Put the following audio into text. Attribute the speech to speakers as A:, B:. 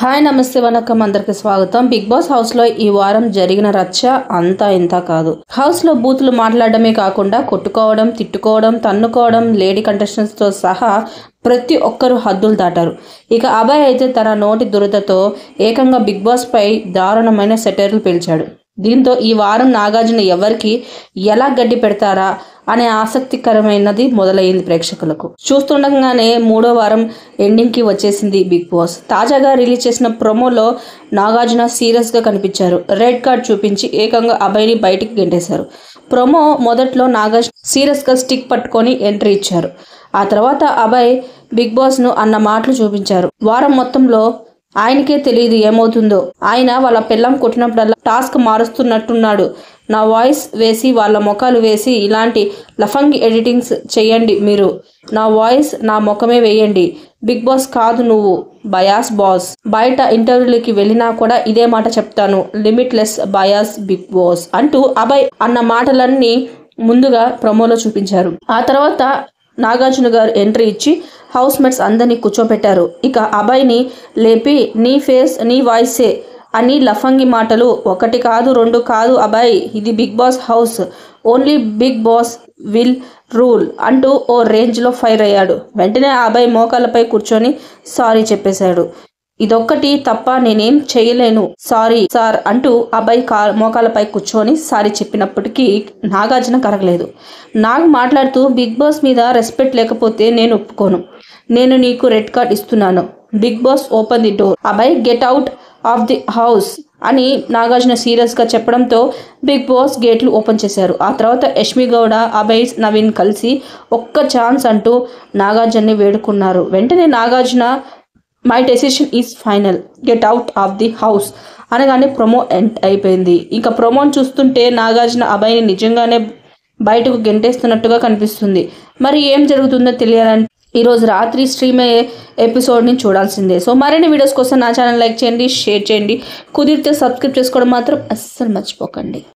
A: Hi నమస్తే వనకం. అందరికి స్వాగతం. బిగ్ బాస్ హౌస్లో ఈ వారం జరిగిన రచ్చ అంతా ఇంత కాదు. హౌస్లో బూతులు మాట్లాడడమే కాకుండా కొట్టుకోవడం తిట్టుకోవడం తన్నుకోవడం లేడీ కంటెస్టెంట్స్తో సహా ప్రతి ఒక్కరూ హద్దులు దాటారు. ఇక అభయ్ అయితే తన నోటి దురదతో ఏకంగా బిగ్ బాస్ పై దారుణమైన సెటైర్లు పిలిచాడు. దీంతో ఈ వారం నాగార్జున ఎవరికి ఎలా గడ్డి పెడతారా అనే ఆసక్తికరమైనది మొదలైంది ప్రేక్షకులకు. చూస్తుండగానే మూడో వారం ఎండింగ్కి వచ్చేసింది బిగ్ బాస్. తాజాగా రిలీజ్ చేసిన ప్రోమోలో నాగార్జున సీరియస్గా కనిపించారు. రెడ్ కార్డ్ చూపించి ఏకంగా అభయ్ని బయటికి గెంటేశారు. ప్రోమో మొదట్లో నాగార్జున సీరియస్గా స్టిక్ పట్టుకొని ఎంట్రీ ఇచ్చారు. ఆ తర్వాత అభయ్ బిగ్ బాస్ను అన్న మాటలు చూపించారు. వారం మొత్తంలో ఆయనకే తెలియదు ఏమవుతుందో. ఆయన వాళ్ళ పిల్లం కొట్టినప్పుడల్లా టాస్క్ మారుస్తున్నట్టున్నాడు. నా వాయిస్ వేసి వాళ్ళ ముఖాలు వేసి ఇలాంటి లఫంగి ఎడిటింగ్స్ చేయండి మీరు. నా వాయిస్ నా ముఖమే వేయండి. బిగ్ బాస్ కాదు నువ్వు. Bias boss. బయట ఇంటర్వ్యూలకి వెళ్ళినా కూడా ఇదే మాట చెప్తాను. లిమిట్లెస్ బయాస్ బిగ్ బాస్ అంటూ అభయ్ అన్న మాటలన్నీ ముందుగా ప్రమోలో చూపించారు. ఆ తర్వాత నాగార్జున గారు ఎంట్రీ ఇచ్చి హౌస్ మేట్స్ అందరినీ కూర్చోబెట్టారు ఇక అబ్బాయిని లేపి నీ ఫేస్ నీ వాయిసే అని లఫంగి మాటలు. ఒకటి కాదు రెండు కాదు అబ్బాయి ఇది Bigg Boss house. Only Bigg Boss will rule అంటూ ఓ రేంజ్లో ఫైర్ అయ్యాడు. వెంటనే ఆ అబ్బాయి మోకాళ్ళపై కూర్చొని సారీ చెప్పేశాడు. ఇదొక్కటి తప్ప నేనేం చేయలేను. సారీ సార్ అంటూ అబ్బాయి కా మోకాలపై కూర్చొని సారీ చెప్పినప్పటికీ నాగార్జున కరగలేదు. నాగ్ మాట్లాడుతూ బిగ్ బాస్ మీద రెస్పెక్ట్ లేకపోతే నేను ఒప్పుకోను. నేను నీకు రెడ్ కార్డ్ ఇస్తున్నాను. Bigg Boss open the door. అబ్బాయి get out of the house అని నాగార్జున సీరియస్గా చెప్పడంతో బిగ్ బాస్ గేట్లు ఓపెన్ చేశారు. ఆ తర్వాత యష్మి గౌడ అభయ్ నవీన్ కలిసి ఒక్క ఛాన్స్ అంటూ నాగార్జున్ని వేడుకున్నారు. వెంటనే Nagarjuna my decision is final get out of the house అనగానే ప్రొమో ఎండ్ అయిపోయింది. ఇంకా ప్రొమోని చూస్తుంటే నాగార్జున అబ్బాయిని నిజంగానే బయటకు గెంటేస్తున్నట్టుగా కనిపిస్తుంది. మరి ఏం జరుగుతుందో తెలియాలంటే ఈరోజు రాత్రి స్ట్రీమ్ అయ్యే ఎపిసోడ్ని చూడాల్సిందే. సో మరిన్ని వీడియోస్ కోసం నా ఛానల్ లైక్ చేయండి షేర్ చేయండి. కుదిరితే సబ్స్క్రైబ్ చేసుకోవడం మాత్రం అస్సలు మర్చిపోకండి.